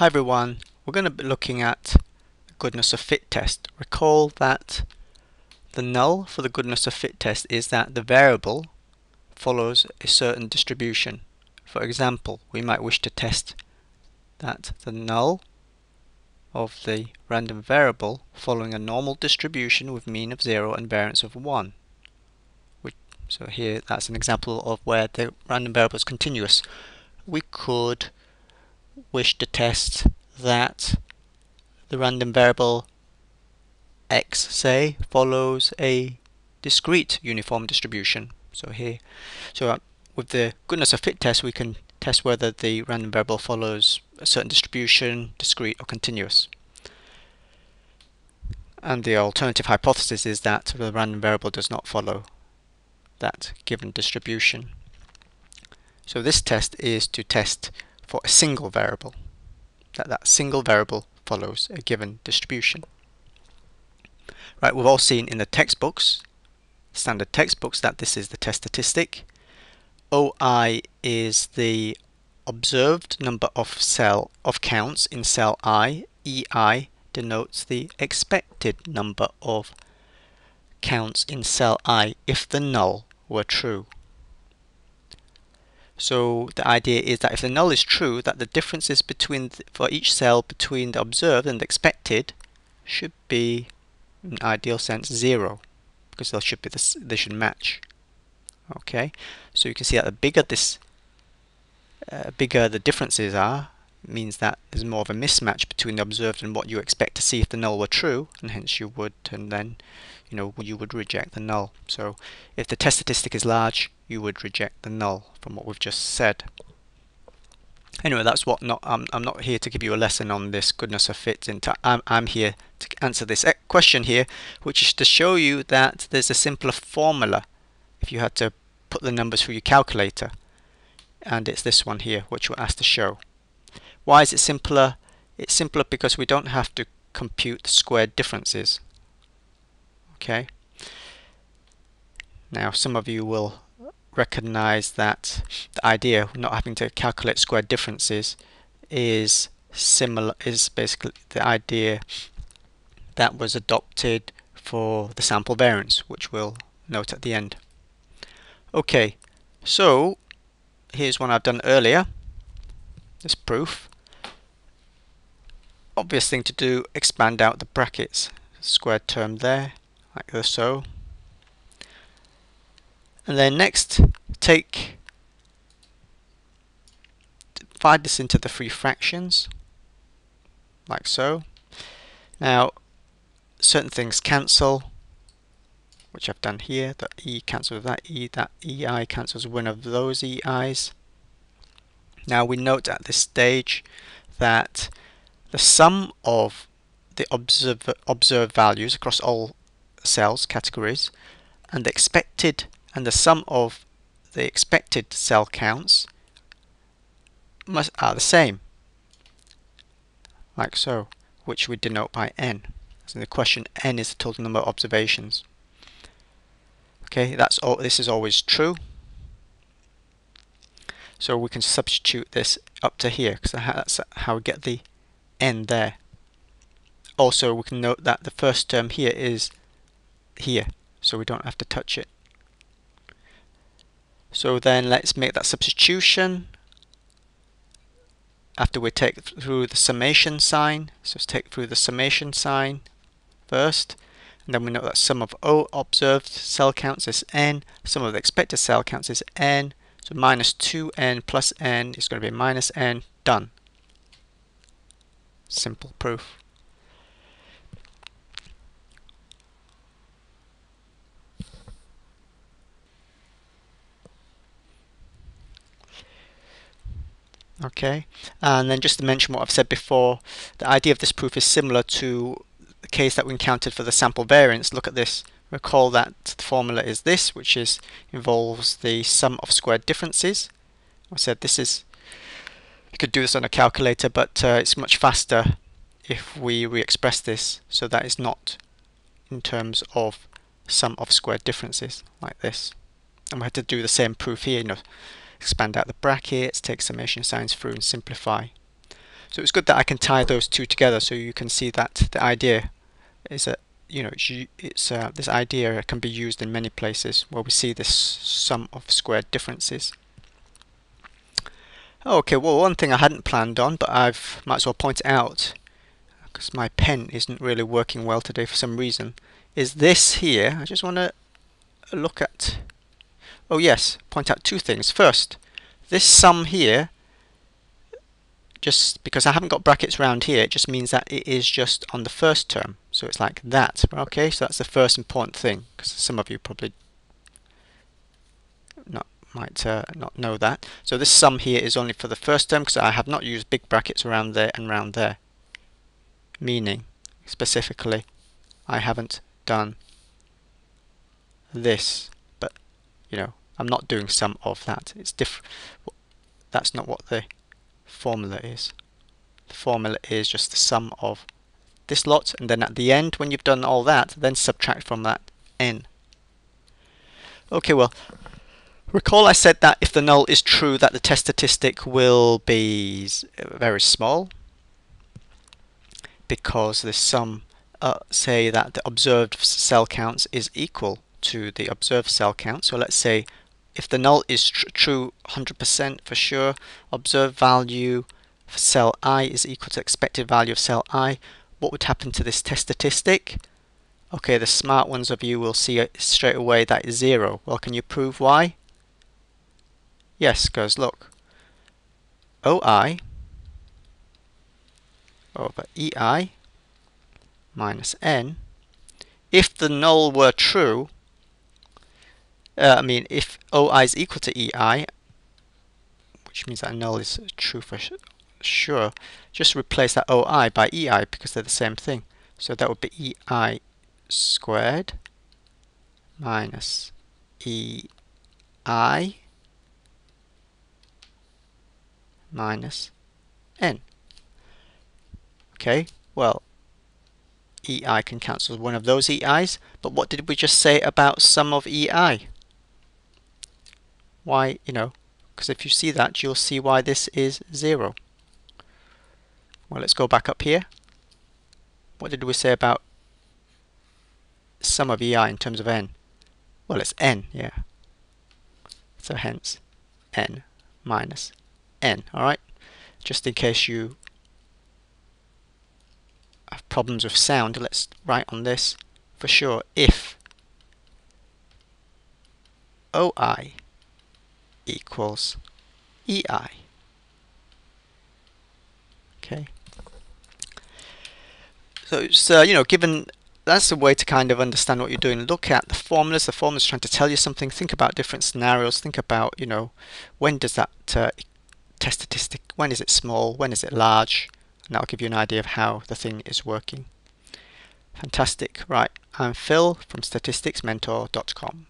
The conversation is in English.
Hi everyone, we're going to be looking at the goodness of fit test. Recall that the null for the goodness of fit test is that the variable follows a certain distribution. For example, we might wish to test that the null of the random variable following a normal distribution with mean of 0 and variance of 1. So here that's an example of where the random variable is continuous. We could wish to test that the random variable x, say, follows a discrete uniform distribution. So here, so uh, with the goodness of fit test, we can test whether the random variable follows a certain distribution, discrete or continuous. And the alternative hypothesis is that the random variable does not follow that given distribution. So this test is to test for a single variable, that that single variable follows a given distribution. Right, we've all seen in the textbooks, standard textbooks, that this is the test statistic. OI is the observed number of cell of counts in cell I. EI denotes the expected number of counts in cell I if the null were true. So the idea is that if the null is true, that the differences between for each cell between the observed and the expected should be, in ideal sense, zero, because they should be this, they should match. Okay, so you can see that the bigger this, uh, bigger the differences are, means that there's more of a mismatch between the observed and what you expect to see if the null were true, and hence you would, and then, you know, you would reject the null. So if the test statistic is large, you would reject the null from what we've just said. Anyway, that's what not. I'm, I'm not here to give you a lesson on this goodness of fit. Into, I'm, I'm here to answer this eh, question here, which is to show you that there's a simpler formula if you had to put the numbers through your calculator. And it's this one here, which we're asked to show. Why is it simpler? It's simpler because we don't have to compute squared differences. Okay. Now, some of you will recognize that the idea of not having to calculate square differences is similar is basically the idea that was adopted for the sample variance which we'll note at the end. Okay so here's one I've done earlier. This proof. Obvious thing to do expand out the brackets. Squared term there like this so and then next take divide this into the three fractions like so. Now certain things cancel which I've done here that E cancels with that E that EI cancels one of those EIs now we note at this stage that the sum of the observe, observed values across all cells categories and the expected and the sum of the expected cell counts must are the same. Like so which we denote by n. So in the question n is the total number of observations. Okay that's all this is always true. So we can substitute this up to here because that's how we get the n there. Also we can note that the first term here is here so we don't have to touch it so then let's make that substitution after we take through the summation sign. So let's take through the summation sign first. And then we know that sum of O observed cell counts is n, sum of the expected cell counts is n. So minus 2n plus n is going to be minus n, done. Simple proof. Okay, and then just to mention what I've said before, the idea of this proof is similar to the case that we encountered for the sample variance. Look at this. Recall that the formula is this, which is involves the sum of squared differences. I said this is, you could do this on a calculator, but uh, it's much faster if we re-express this so that is not in terms of sum of squared differences like this. And we had to do the same proof here, you know, expand out the brackets, take summation signs through and simplify. So it's good that I can tie those two together so you can see that the idea is that you know it's, uh, this idea can be used in many places where we see this sum of squared differences. Okay, well one thing I hadn't planned on but I've might as well point out because my pen isn't really working well today for some reason is this here. I just want to look at oh yes point out two things. First this sum here just because I haven't got brackets around here, it just means that it is just on the first term. So it's like that. Okay, so that's the first important thing, because some of you probably not might uh, not know that. So this sum here is only for the first term, because I have not used big brackets around there and around there. Meaning, specifically, I haven't done this, but you know, I'm not doing some of that. It's different. That's not what the formula is. The formula is just the sum of this lot and then at the end when you've done all that then subtract from that n. Okay well recall I said that if the null is true that the test statistic will be very small because the sum uh, say that the observed cell counts is equal to the observed cell count so let's say if the null is tr true 100% for sure, observed value for cell i is equal to expected value of cell i. What would happen to this test statistic? Okay, the smart ones of you will see uh, straight away that is 0. Well, can you prove why? Yes, because look, OI over EI minus N, if the null were true, uh, I mean, if OI is equal to EI, which means that null is true for sure, just replace that OI by EI because they're the same thing. So that would be EI squared minus EI minus N. Okay, well, EI can cancel one of those EIs, but what did we just say about sum of EI? Why, you know, because if you see that, you'll see why this is 0. Well, let's go back up here. What did we say about sum of EI in terms of n? Well, it's n, yeah. So hence, n minus n, alright? Just in case you have problems with sound, let's write on this for sure if OI equals EI. Okay. So uh, you know, given that's a way to kind of understand what you're doing. Look at the formulas. The formula's trying to tell you something. Think about different scenarios. Think about, you know, when does that uh, test statistic, when is it small, when is it large? And that'll give you an idea of how the thing is working. Fantastic. Right, I'm Phil from statisticsmentor.com.